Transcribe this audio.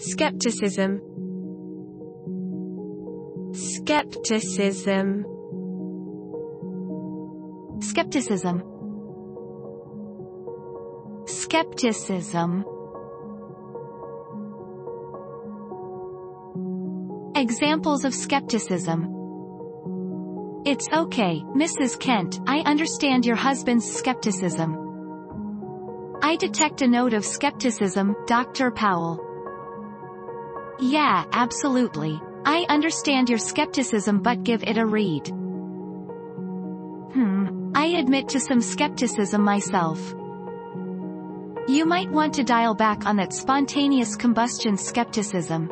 Skepticism. Skepticism. Skepticism. Skepticism. Examples of skepticism. It's okay, Mrs. Kent, I understand your husband's skepticism. I detect a note of skepticism, Dr. Powell. Yeah, absolutely. I understand your skepticism but give it a read. Hmm, I admit to some skepticism myself. You might want to dial back on that spontaneous combustion skepticism.